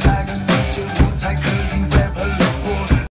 back.